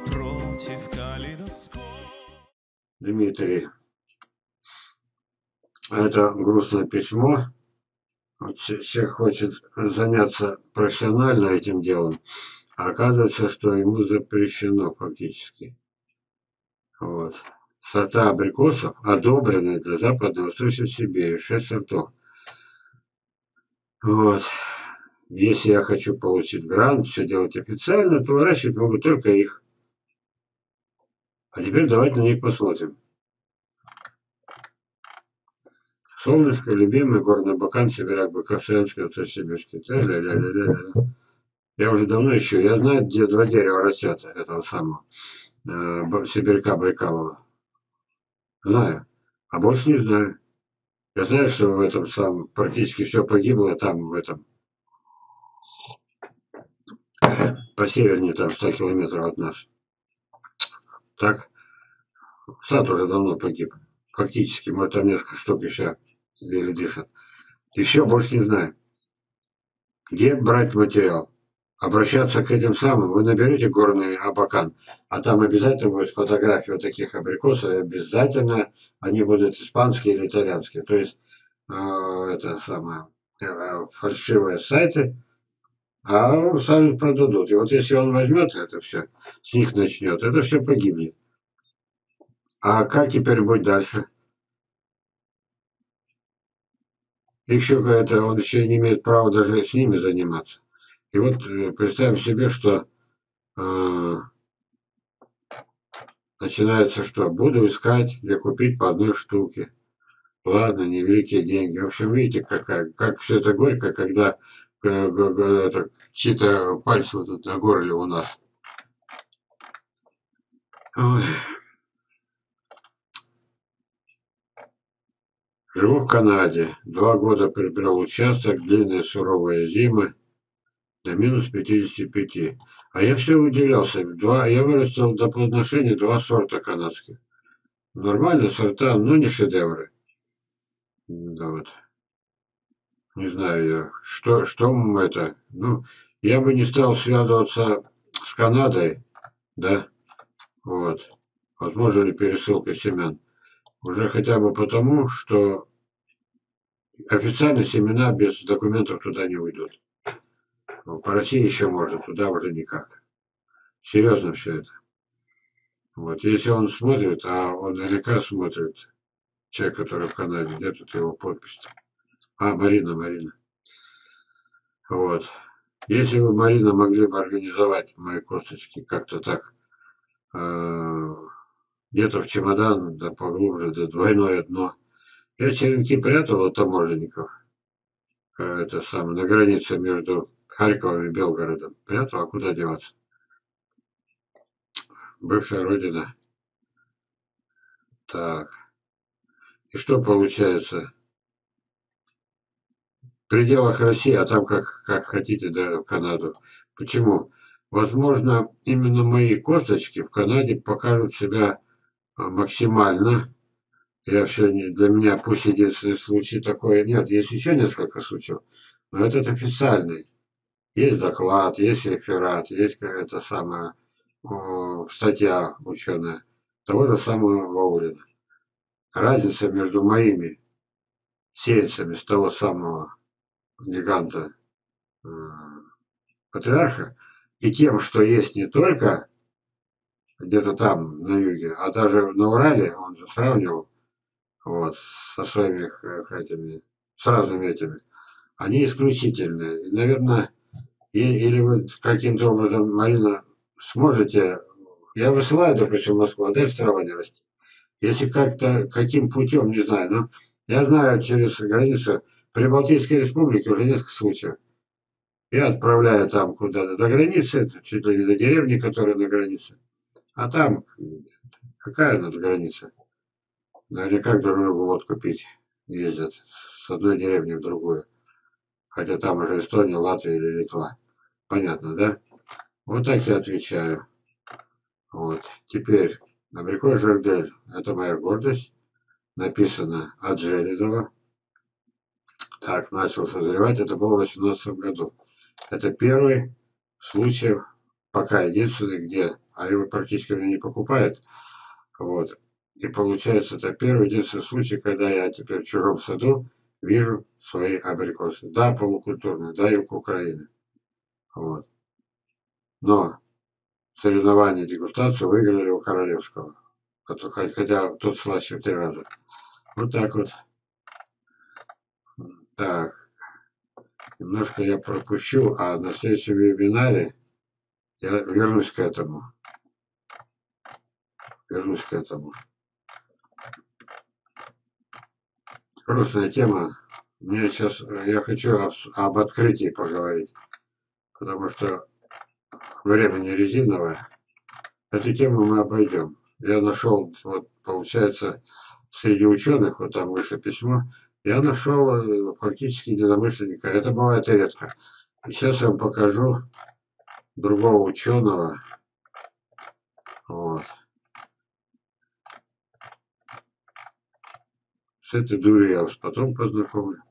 напротив калейдоскоп. Дмитрий. Это грустное письмо. Вот Всех хочет заняться профессионально этим делом, а оказывается, что ему запрещено фактически. Вот. Сорта абрикосов одобрены для Западной Восточной Сибири. Шесть сортов. Вот. Если я хочу получить грант, все делать официально, то выращивать могу только их. А теперь давайте на них посмотрим. Солнышко, любимый, горный бакан, сибиряк, бакасенская, сибирский. Я уже давно ищу. Я знаю, где два дерева растят этого самого э, сибиряка Байкалова. Знаю. А больше не знаю. Я знаю, что в этом самом практически все погибло там, в этом. По севернее, там, 100 километров от нас. Так. Сад уже давно погиб. Фактически, может, там несколько штук еще еле дышат. И все, больше не знаю. Где брать материал? Обращаться к этим самым. Вы наберете горный абакан, а там обязательно будет фотография вот таких абрикосов, и обязательно они будут испанские или итальянские. То есть, э, это самое, э, фальшивые сайты, а сами продадут. И вот если он возьмет это все, с них начнет, это все погибнет. А как теперь будет дальше? еще это он еще не имеет права даже с ними заниматься. И вот э, представим себе, что э, начинается что? Буду искать, где купить по одной штуке. Ладно, невеликие деньги. В общем, видите, какая, как все это горько, когда чьи-то пальцы вот тут на горле у нас. Ой. Живу в Канаде. Два года приобрел участок, длинные суровые зимы, до минус 55. А я все удивлялся. Два, я вырастил до плодоношения два сорта канадских. Нормальные сорта, но не шедевры. Да вот. Не знаю я, что, что это. Ну, я бы не стал связываться с Канадой, да, вот. Возможно ли пересылка семян. Уже хотя бы потому, что официально семена без документов туда не уйдут. Ну, по России еще можно, туда уже никак. Серьезно все это. Вот, если он смотрит, а он наверняка смотрит, человек, который в Канаде, где тут его подпись -то? А, Марина, Марина. Вот. Если бы Марина могли бы организовать мои косточки как-то так, э, где-то в чемодан, да поглубже, да двойное дно. Я черенки прятал от таможенников. Это самое, на границе между Харьковом и Белгородом. Прятал, а куда деваться? Бывшая родина. Так. И что получается? Пределах России, а там как, как хотите, да, в Канаду. Почему? Возможно, именно мои косточки в Канаде покажут себя максимально. Я все не, для меня пусть единственный случай такой нет, есть еще несколько случаев, но этот официальный. Есть доклад, есть реферат, есть какая-то самая о, статья ученая того же самого Ваулина. Разница между моими сеянцами с того самого гиганта э, патриарха и тем, что есть не только где-то там, на юге, а даже на Урале, он же сравнивал, вот, со своими этими, с разными этими, они исключительные. И, наверное, и, или вы каким-то образом, Марина, сможете, я высылаю, допустим, в Москву, а дальше трава не расти. Если как-то, каким путем, не знаю, но я знаю через границу Прибалтийской республики уже несколько случаев. Я отправляю там куда-то до границы, чуть ли не до деревни, которая на границе. А там какая надо граница? Наверняка друг другу водку пить ездят с одной деревни в другую. Хотя там уже Эстония, Латвия или Литва. Понятно, да? Вот так я отвечаю. Вот. Теперь, абрикос Жардель. Это моя гордость. Написано от Железова. Так, начал созревать. Это было в 18 году. Это первый случай пока единственный, где, а его практически не покупает. Вот. И получается, это первый единственный случай, когда я теперь в чужом саду вижу свои абрикосы. Да, полукультурные, да, юг Украины. Вот. Но соревнования дегустацию выиграли у Королевского. Хотя тот слаще в три раза. Вот так вот. Так. Немножко я пропущу, а на следующем вебинаре я вернусь к этому. Вернусь к этому. Грустная тема. Мне сейчас, я хочу об, об открытии поговорить. Потому что время не резиновое. Эту тему мы обойдем. Я нашел, вот получается, среди ученых, вот там выше письмо, я нашел э, фактически единомышленника. Это бывает редко. Сейчас я вам покажу другого ученого. Вот. С этой дурью я вас потом познакомлю.